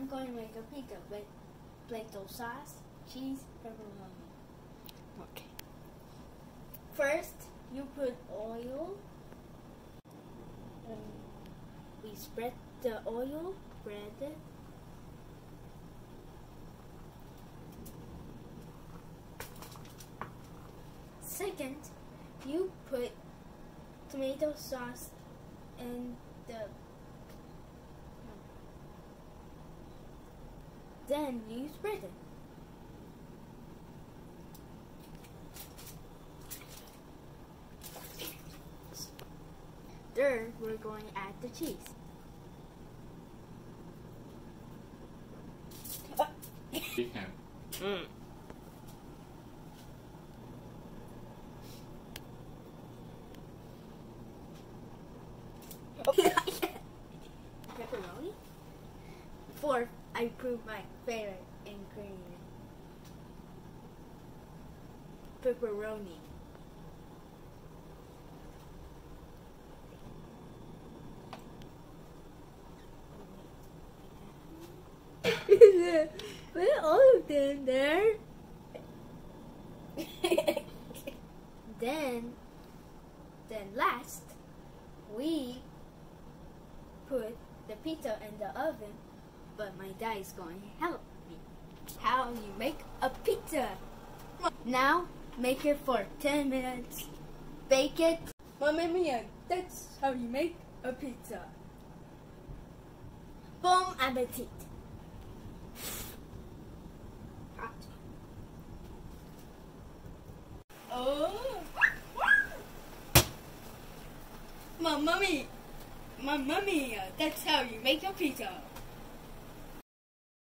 I'm going to make a pizza with tomato sauce, cheese, pepperoni. Okay. First, you put oil. Um, we spread the oil, spread it. Second, you put tomato sauce and the then you spread it. Third, we're going to add the cheese. Chicken. Mm. Pepperoni. Fourth, I prove my favorite ingredient. Pepperoni. Put all of them there. then, then last, we put the pizza in the oven, but my dad is going to help me. How you make a pizza? Now, make it for 10 minutes. Bake it. Mamma mia, that's how you make a pizza. Bon appetit. Hot. Oh. Mamma mia. Mamma mia, that's how you make a pizza.